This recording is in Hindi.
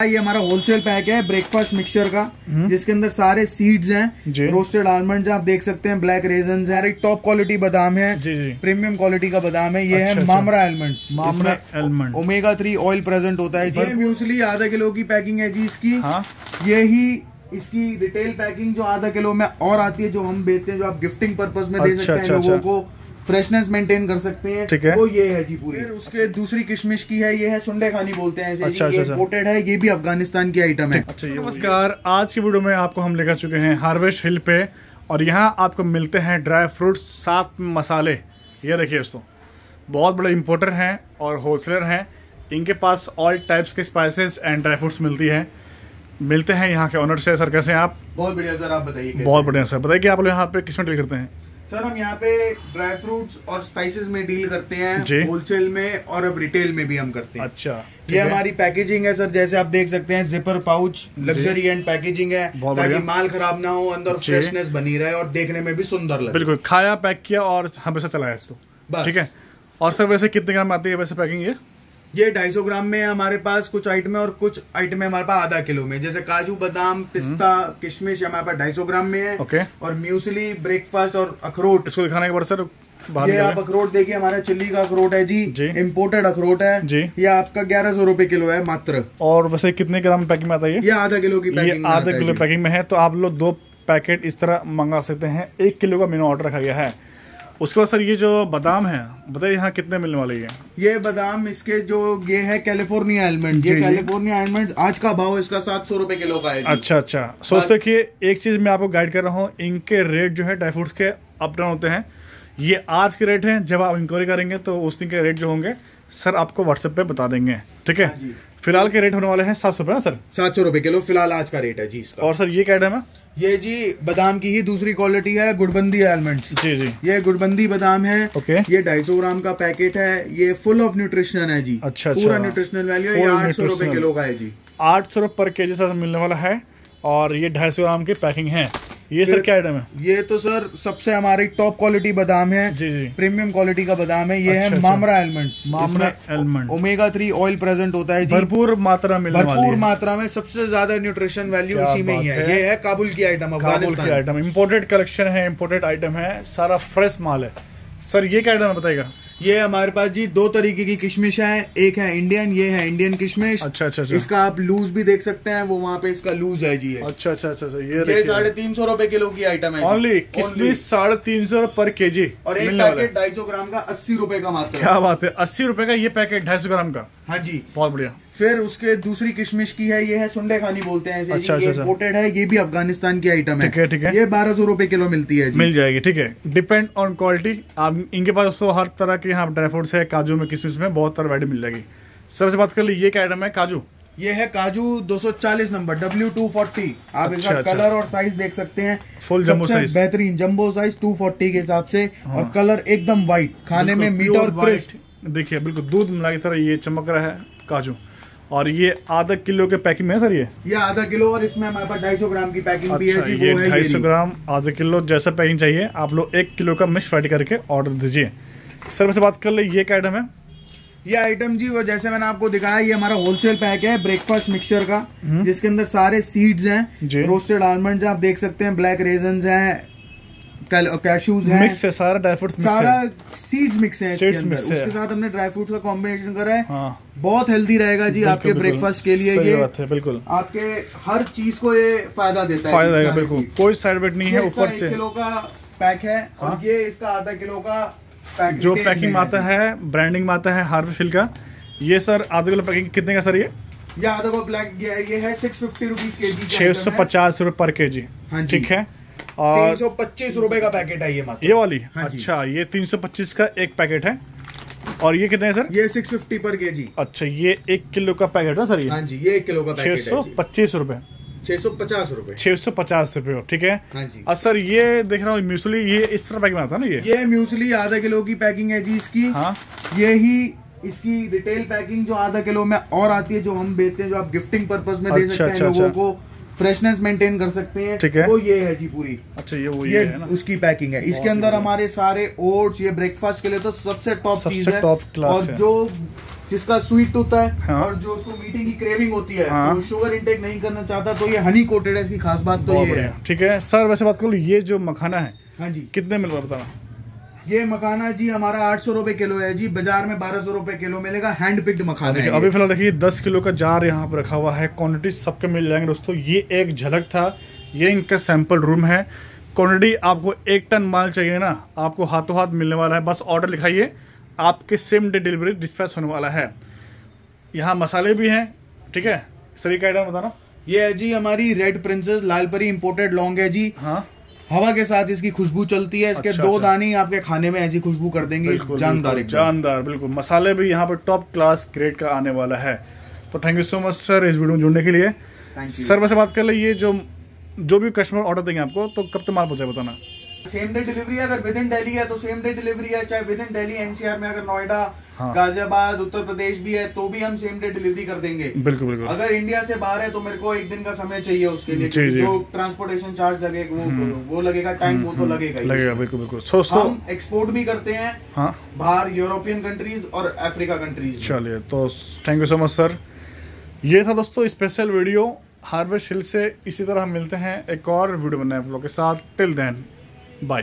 ये हमारा होलसेल पैक है ब्रेकफास्ट मिक्सचर का जिसके अंदर सारे सीड्स हम्म। हैं रोस्टेड आलमंड आप देख सकते हैं ब्लैक रेजन है टॉप क्वालिटी बादाम है जी जी प्रीमियम क्वालिटी का बादाम है ये अच्छा, है अच्छा। Mamra almond Mamra almond। Omega three oil present होता है जी म्यूसली आधा किलो की पैकिंग है जी इसकी हाँ ये ही इसकी रिटेल पैकिंग जो आधा किलो में और आती है जो हम बेचते हैं जो आप गिफ्टिंग पर्पज में दे अच्छा, सकते हैं अच्छा, लोगों अच्छा। को फ्रेशनेस मेंटेन कर सकते हैं। ठीक है। वो ये है जी पूरी। फिर उसके दूसरी किशमिश की है ये है सुंडे खानी बोलते हैं इसे। अच्छा, ये अच्छा, अच्छा। है ये भी अफ़गानिस्तान की आइटम है। अच्छा नमस्कार आज की वीडियो में आपको हम लेकर चुके हैं हार्वेस्ट हिल पे और यहाँ आपको मिलते हैं ड्राई फ्रूट्स साफ़ मसाले। ये देखिए दोस्तों बहुत बड़े इम्पोर्टर हैं और होलसेलर हैं। इनके पास ऑल टाइप्स के स्पाइसेस एंड ड्राई फ्रूट्स मिलती है। मिलते हैं यहाँ के ऑनर से। सर कैसे हैं आप? बहुत बढ़िया सर आप बताइए बहुत बढ़िया सर। बताइए कि आप लोग यहाँ पे किसमें डील करते हैं? सर हम यहाँ पे ड्राई फ्रूट्स और स्पाइसेस में डील करते हैं होलसेल में और अब रिटेल में भी हम करते हैं। अच्छा ये है। हमारी पैकेजिंग है सर जैसे आप देख सकते हैं zipper pouch luxury and packaging है ताकि माल खराब ना हो अंदर फ्रेशनेस बनी रहे और देखने में भी सुंदर लगे। बिल्कुल खाया पैक किया और हमेशा चलाया इसको। ठीक है। और सर वैसे कितने ग्राम आती है वैसे पैकिंग ये? ये 250 ग्राम में हमारे पास कुछ आइटम है और कुछ आइटम है हमारे पास आधा किलो में। जैसे काजू बादाम पिस्ता किशमिश हमारे पास 250 ग्राम में है। हम्म। ओके। और म्यूसली ब्रेकफास्ट और अखरोट। इसको दिखाने के बाद सर ये आप अखरोट देखिए हमारा चिल्ली का अखरोट है जी, जी। इम्पोर्टेड अखरोट है। जी। ये आपका ग्यारह सौ रुपये किलो है मात्र। और वैसे कितने ग्राम पैकिंग में आता है ये? ये आधा किलो की पैकिंग में आधा किलो पैकिंग में है तो आप लोग दो पैकेट इस तरह मंगा सकते हैं। एक किलो का मेनू ऑर्डर रखा गया है। उसके बाद सर ये जो बादाम है बताइए यहाँ कितने मिलने वाले ये ये बादाम इसके जो ये है कैलिफ़ोर्निया आलमंड ये। कैलिफ़ोर्निया आलमंड आज का भाव इसका सात सौ रुपये किलो का है अच्छा अच्छा। सोचते कि एक चीज़ मैं आपको गाइड कर रहा हूँ इनके रेट जो है ड्राई फ्रूट्स के अप डाउन होते हैं। ये आज के रेट हैं जब आप इंक्वायरी करेंगे तो उस दिन के रेट जो होंगे सर आपको व्हाट्सएप पे बता देंगे। ठीक है? हाँ। फ़िलहाल के रेट होने वाले हैं सात सौ रुपये ना सर? सात सौ रुपये किलो फ़िलहाल आज का रेट है जी इसका। और सर ये क्या है? ये जी बादाम की ही दूसरी क्वालिटी है गुड़बंदी आलमंड जी जी। ये गुड़बंदी बादाम है। ओके। ये ढाई सौ ग्राम का पैकेट है। ये फुल ऑफ़ न्यूट्रिशन है जी। अच्छा, अच्छा। पूरा न्यूट्रिशनल वैल्यू है। ये आठ सौ रुपये किलो का है जी। आठ सौ रुपये पर के जी सर मिलने वाला है। और ये ढाई सौ ग्राम की पैकिंग है। ये सर क्या आइटम है? ये तो सर सबसे हमारी टॉप क्वालिटी बादाम है। जी जी। प्रीमियम क्वालिटी का बादाम है। ये अच्छा, है अच्छा। Mamra almond mamra almond। Omega three oil present होता है। भरपूर मात्रा वाली भरपूर मात्रा में सबसे ज़्यादा न्यूट्रिशन वैल्यू इसी में ही है। ये है काबुल की आइटम काबुल की आइटम इम्पोर्टेड कलेक्शन है इम्पोर्टेड आइटम है। सारा फ्रेश माल है। सर ये क्या आइटम है बताइएगा? ये हमारे पास जी दो तरीके की किशमिश है। एक है इंडियन ये है इंडियन किशमिश। अच्छा अच्छा अच्छा। इसका आप लूज भी देख सकते हैं वो वहाँ पे इसका लूज है जी अच्छा अच्छा अच्छा अच्छा, ये ये साढ़े तीन सौ रूपए किलो की आइटम है। ओनली किशमिश साढ़े तीन सौ पर के जी और एक पैकेट ढाई सौ ग्राम का अस्सी रूपए का मात्र क्या बात है अस्सी रूपए का ये पैकेट ढाई सौ ग्राम का? हाँ जी। बहुत बढ़िया। फिर उसके दूसरी किशमिश की है ये है सुंडे खानी बोलते हैं अच्छा, ये अच्छा, अच्छा। है ये भी अफ़गानिस्तान की आइटम है। ठीक है, ठीक है। ये बारह सौ रुपये किलो मिलती है जी। मिल जाएगी ठीक है। डिपेंड ऑन क्वालिटी आप इनके पास तो हर तरह के यहाँ ड्राई फ्रूट्स है काजू में किसमिस में बहुत तरह वैरायटी मिल जाएगी। सबसे बात कर ली ये क्या आइटम है? काजू। ये है काजू 240 नंबर W240 आप अच्छा, इसका अच्छा। कलर और साइज़ देख सकते हैं। फुल जम्बो साइज़ बेहतरीन जम्बो साइज़ 240 के हिसाब से हाँ। और कलर एकदम व्हाइट खाने में मीठा और क्रिस्प देखिए बिल्कुल दूध मिला की तरह ये चमक रहा है काजू। और ये आधा किलो के पैकिंग में है सर ये? ये आधा किलो और इसमें हमारे पास 250 ग्राम की पैकिंग अच्छा, भी अच्छा है जी ये ढाई सौ ग्राम आधा किलो जैसा पैकिंग चाहिए। आप लोग एक किलो का मिक्स फ्राइड करके ऑर्डर दीजिए। सर वैसे बात कर ले ये क्या आइटम है? ये आइटम जी वो जैसे मैंने आपको दिखाया ये हमारा होलसेल पैक है ब्रेकफास्ट मिक्सचर का जिसके अंदर सारे सीड्स हैं हम्म। रोस्टेड आलमंड आप देख सकते हैं ब्लैक रेजन हैं कैशूज हैं। मिक्स है सारा ड्राई फ्रूट्स मिक्स सारा सीड्स मिक्स है अंदर। mix है। उसके साथ हमने ड्राई फ्रूट्स का कॉम्बिनेशन करा है। हाँ। बहुत हेल्दी रहेगा जी आपके ब्रेकफास्ट के लिए ये। बात है बिल्कुल। आपके हर चीज़ को ये फ़ायदा देता है फ़ायदा सारी बिल्कुल। कोई साइड इफ़ेक्ट नहीं है ऊपर से। किलो का पैक है हाँ। और ये इसका आधा किलो का पैक जो पैकिंग में आता है। ब्रांडिंग में आता है हार्वेफिल का ये सर आधा किलो पैकिंग कितने का सर ये? ये आधा को ब्लैक ये, है सिक्स फिफ्टी रुपीज़ के जी छह सौ पचास रूपए पर के जी। हाँ ठीक है? और सौ पच्चीस रूपए का पैकेट है ये मात्र। ये वाली? हाँ अच्छा ये तीन सौ पच्चीस का एक पैकेट है। और ये कितने है सर? ये सिक्स फिफ्टी पर के जी अच्छा ये एक किलो का पैकेट है सर ये? हाँ जी ये एक किलो का छह सौ पच्चीस रुपए। छह सौ पचास रूपए। छह सौ पचास रुपए ठीक है? हाँ जी। और सर ये देख रहा हूँ म्यूसली ये इस तरह पैकिंग में आता है ना ये? ये म्यूसली आधा किलो की पैकिंग है जी इसकी। हाँ। ये ही इसकी रिटेल पैकिंग जो आधा किलो में और आती है जो हम बेचते हैं जो आप गिफ्टिंग पर्पज में दे अच्छा, सकते हैं अच्छा, लोगों अच्छा। को। फ्रेशनेस मेंटेन कर सकते हैं। ठीक है। वो ये है जी पूरी। अच्छा ये वो ये ये है ना? उसकी पैकिंग है। इसके अंदर हमारे सारे ओट्स ये ब्रेकफास्ट के लिए तो सबसे टॉप चीज़ है। और। जो जिसका स्वीट होता है हाँ। और जो उसको मीटिंग की क्रेविंग होती है हाँ। तो शुगर इंटेक नहीं करना चाहता तो ये हनी कोटेड है इसकी खास बात तो ये है। ठीक है। सर वैसे बात करूँ ये जो मखाना है हाँ जी। कितने मिल रहा बताना? ये मखाना जी हमारा आठ सौ रुपए किलो है जी बाज़ार में बारह सौ रुपए किलो मिलेगा हैंड पिक्ड मखाना है अभी फ़िलहाल देखिए दस किलो का जार यहाँ पर रखा हुआ है क्वांटिटी सबके मिल जाएँगे दोस्तों। ये एक झलक था ये इनका सैंपल रूम है। क्वांटिटी आपको एक टन माल चाहिए ना आपको हाथों हाथ मिलने वाला है। बस ऑर्डर लिखाइए आपके सेम डे डिलीवरी डिस्पैच होने वाला है। यहाँ मसाले भी हैं ठीक है? सर का आइटम बताना। ये है जी हमारी रेड प्रिंसेस लालपरी इम्पोर्टेड लौंग है जी। हाँ। हवा के साथ इसकी खुशबू चलती है इसके अच्छा, दो अच्छा। दाने आपके खाने में ऐसी खुशबू कर देंगे जानदार जानदार बिल्कुल। मसाले भी यहाँ पर टॉप क्लास ग्रेड का आने वाला है। तो thank you so much sir इस वीडियो में जुड़ने के लिए। सर वैसे बात कर ले ये जो जो भी कस्टमर ऑर्डर देंगे आपको तो कब तक माल पहुँचे बताना? सेम डे डिलीवरी है अगर विद इन दिल्ली है तो सेम डे डिलीवरी है चाहे विद इन दिल्ली एनसीआर में अगर नोएडा हाँ। गाजियाबाद उत्तर प्रदेश भी है तो भी हम सेम डे डिलीवरी कर देंगे। बिल्कुल बिल्कुल। अगर इंडिया से बाहर है तो मेरे को एक दिन का समय चाहिए उसके लिए जी, जी। जो ट्रांसपोर्टेशन चार्ज लगेगा वो वो लगेगा टाइम वो तो लगेगा लगेगा बिल्कुल बिल्कुल। सो सो हम एक्सपोर्ट भी करते हैं हाँ। बाहर यूरोपियन कंट्रीज़ और अफ्रीका कंट्रीज़ चलिए तो thank you so much sir ये था दोस्तों स्पेशल वीडियो हार्वेस्ट हिल से। इसी तरह हम मिलते हैं एक और वीडियो बनाए आप लोग के साथ। Till then bye